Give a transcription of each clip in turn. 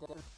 them all.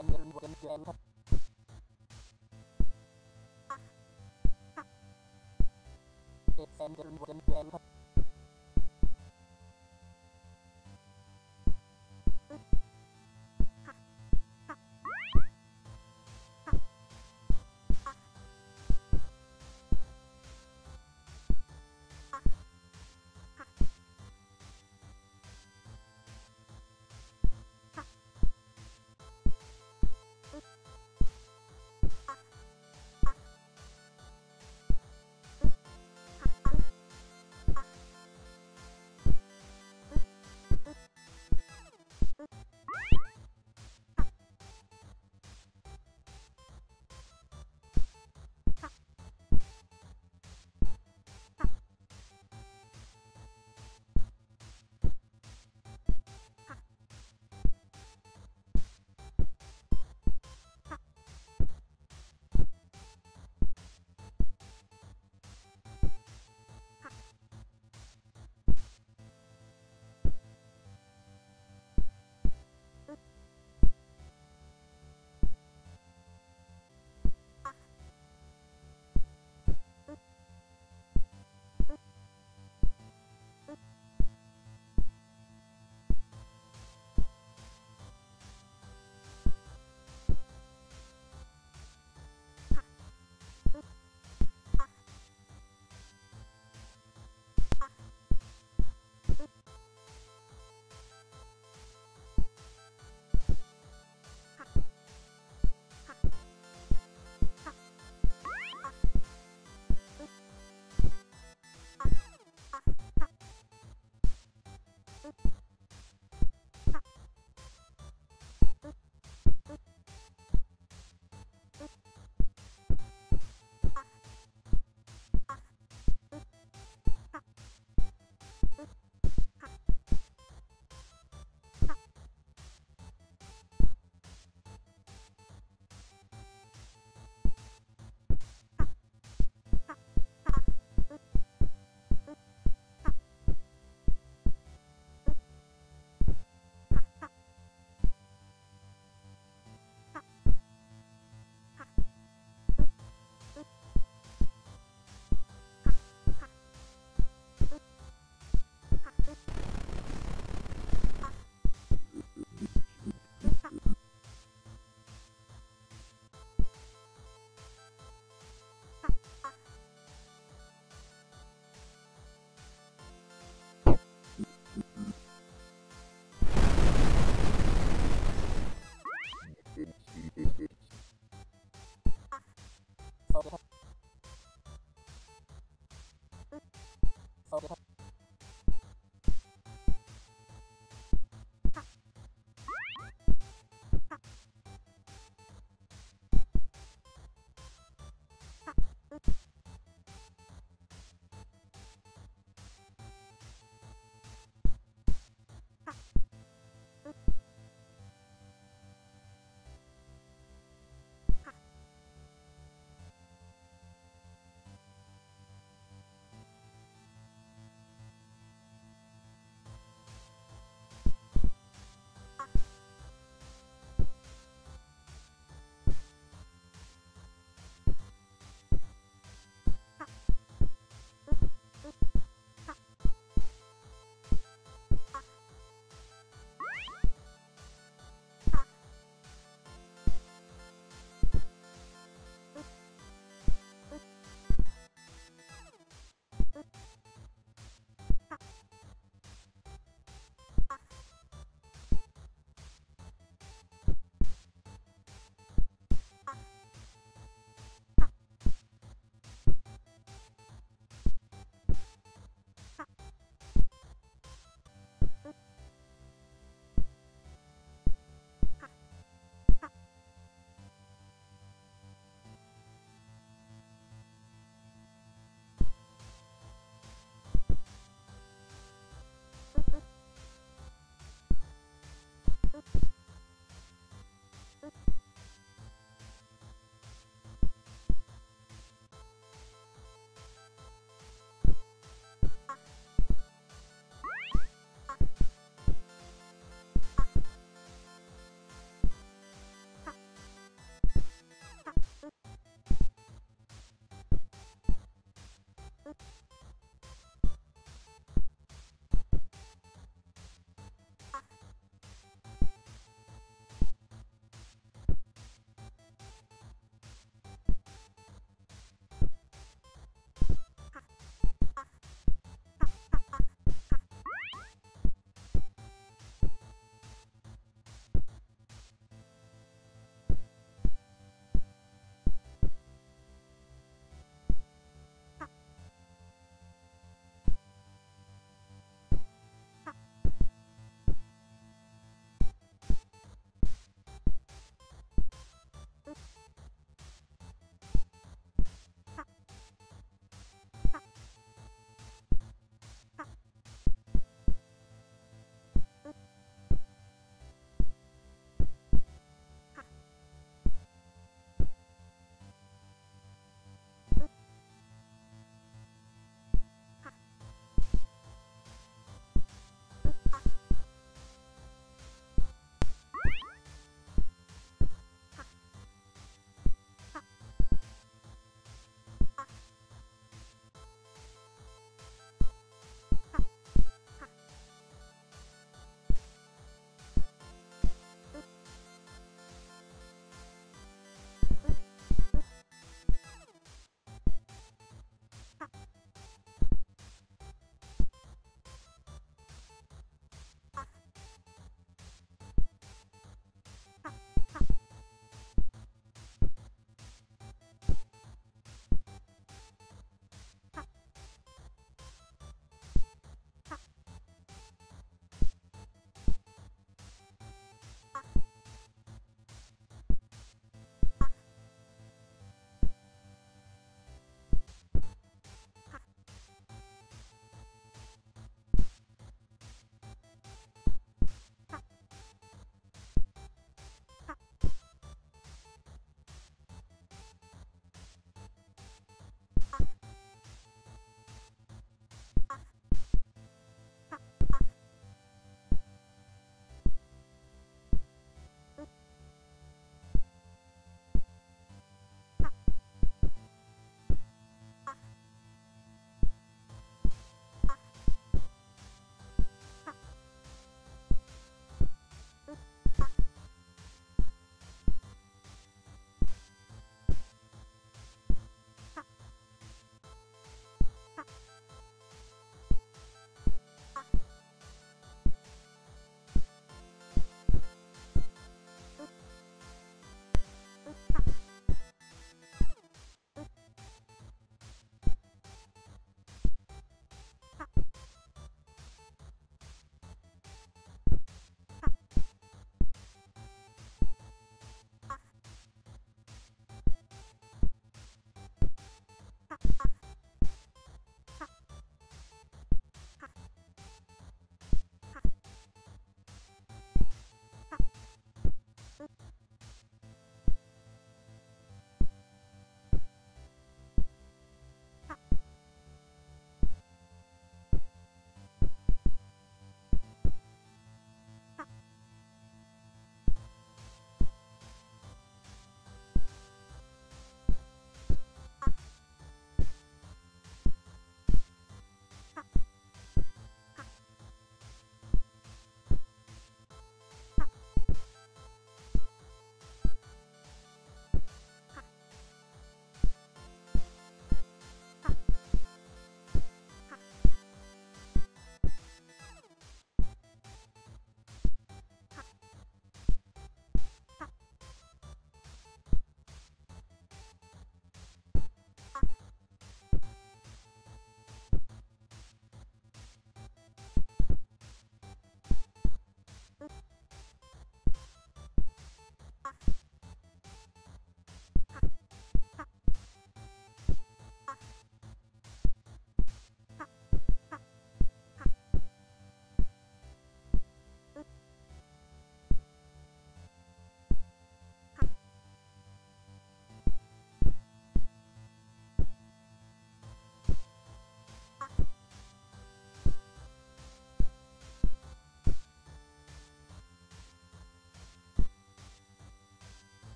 It's